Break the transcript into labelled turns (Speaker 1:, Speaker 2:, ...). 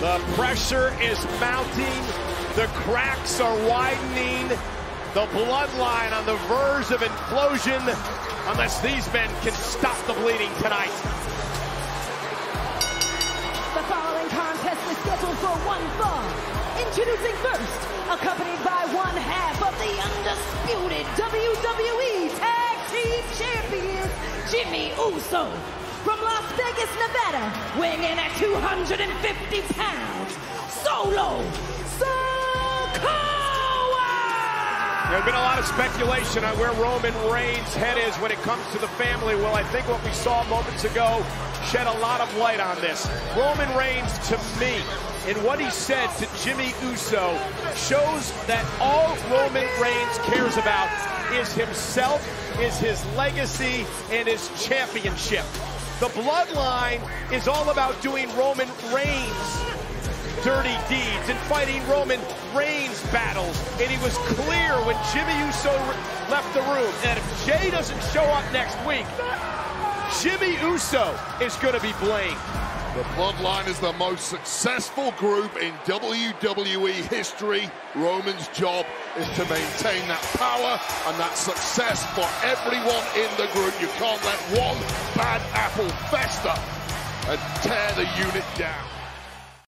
Speaker 1: The pressure is mounting. The cracks are widening. The bloodline on the verge of implosion unless these men can stop the bleeding tonight.
Speaker 2: The following contest is scheduled for one fall. Introducing first, accompanied by one half of the undisputed WWE Tag Team Champions, Jimmy Uso. From Las Vegas, Nevada, weighing in at 250 pounds, Solo Sikoa!
Speaker 1: There's been a lot of speculation on where Roman Reigns' head is when it comes to the family. Well, I think what we saw moments ago shed a lot of light on this. Roman Reigns, to me, in what he said to Jimmy Uso, shows that all Roman Reigns cares about is himself, is his legacy, and his championship. The bloodline is all about doing Roman Reigns dirty deeds and fighting Roman Reigns battles. And he was clear when Jimmy Uso left the room that if Jey doesn't show up next week, Jimmy Uso is going to be blamed.
Speaker 3: The Bloodline is the most successful group in WWE history. Roman's job is to maintain that power and that success for everyone in the group. You can't let one bad apple fester and tear the unit down.